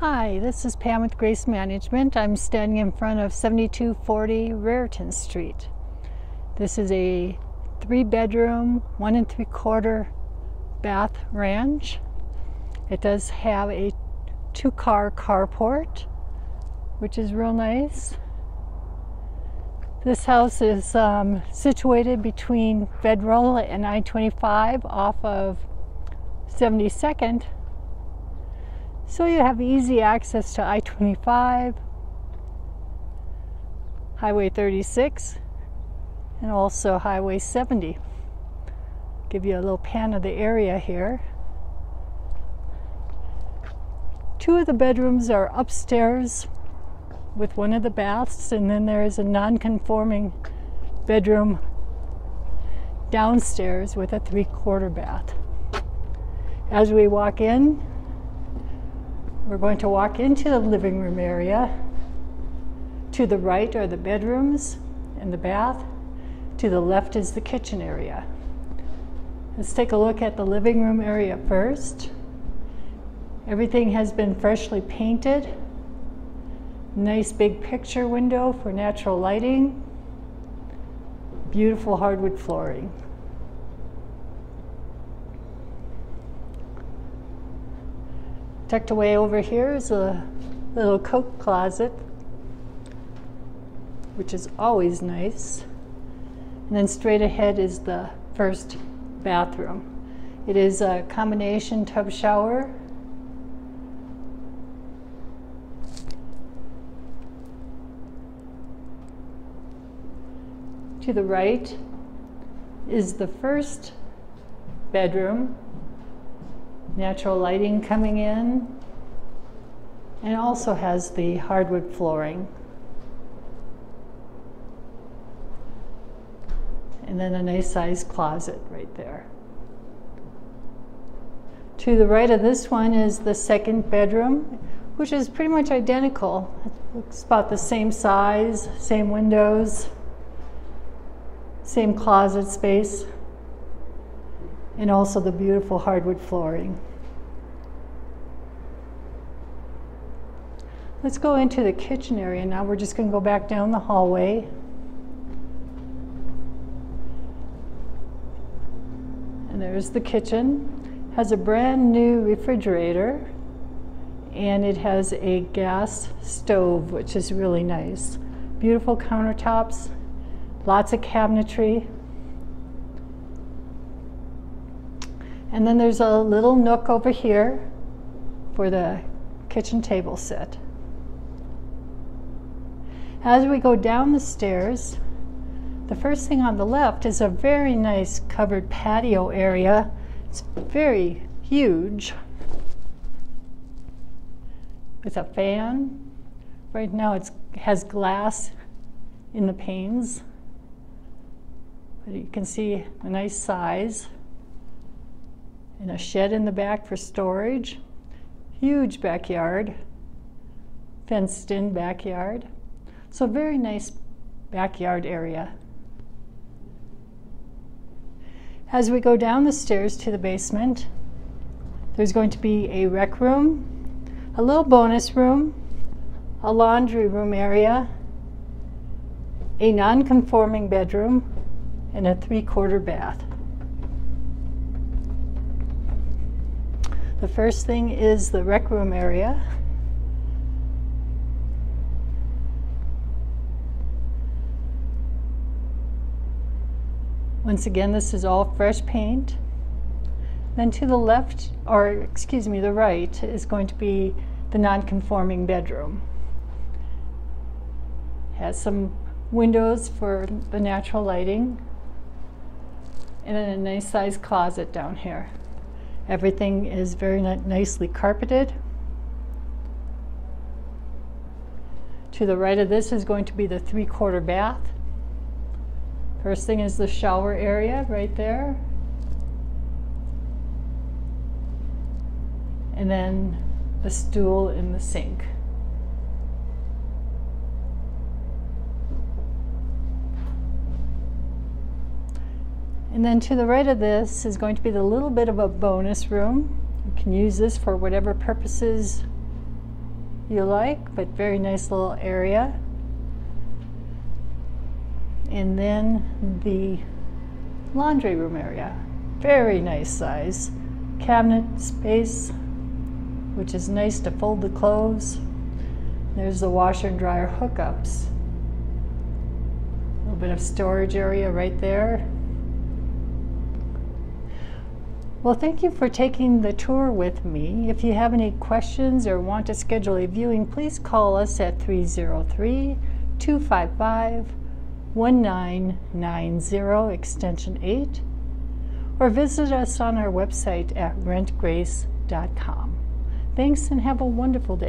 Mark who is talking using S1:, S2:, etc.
S1: Hi, this is Pam with Grace Management. I'm standing in front of 7240 Raritan Street. This is a three bedroom, one and three quarter bath ranch. It does have a two car carport, which is real nice. This house is um, situated between Federal and I 25 off of 72nd so you have easy access to I 25, Highway 36, and also Highway 70. Give you a little pan of the area here. Two of the bedrooms are upstairs with one of the baths, and then there is a non conforming bedroom downstairs with a three quarter bath. As we walk in, we're going to walk into the living room area. To the right are the bedrooms and the bath. To the left is the kitchen area. Let's take a look at the living room area first. Everything has been freshly painted. Nice big picture window for natural lighting. Beautiful hardwood flooring. Tucked away over here is a little coat closet, which is always nice. And then straight ahead is the first bathroom. It is a combination tub shower. To the right is the first bedroom natural lighting coming in, and also has the hardwood flooring. And then a nice sized closet right there. To the right of this one is the second bedroom, which is pretty much identical. It looks about the same size, same windows, same closet space, and also the beautiful hardwood flooring. Let's go into the kitchen area now. We're just going to go back down the hallway. And there's the kitchen. Has a brand new refrigerator and it has a gas stove, which is really nice. Beautiful countertops, lots of cabinetry. And then there's a little nook over here for the kitchen table set. As we go down the stairs, the first thing on the left is a very nice covered patio area. It's very huge with a fan. Right now it has glass in the panes, but you can see a nice size. And a shed in the back for storage. Huge backyard, fenced in backyard. So very nice backyard area. As we go down the stairs to the basement, there's going to be a rec room, a little bonus room, a laundry room area, a non-conforming bedroom, and a three-quarter bath. The first thing is the rec room area. Once again, this is all fresh paint. Then to the left, or excuse me, the right, is going to be the non-conforming bedroom. Has some windows for the natural lighting, and then a nice sized closet down here. Everything is very nicely carpeted. To the right of this is going to be the three-quarter bath. First thing is the shower area right there. And then the stool in the sink. And then to the right of this is going to be the little bit of a bonus room. You can use this for whatever purposes you like, but very nice little area. And then the laundry room area. Very nice size. Cabinet space, which is nice to fold the clothes. There's the washer and dryer hookups. A little bit of storage area right there. Well, thank you for taking the tour with me. If you have any questions or want to schedule a viewing, please call us at 303 255 1990 extension 8 or visit us on our website at rentgrace.com. Thanks and have a wonderful day.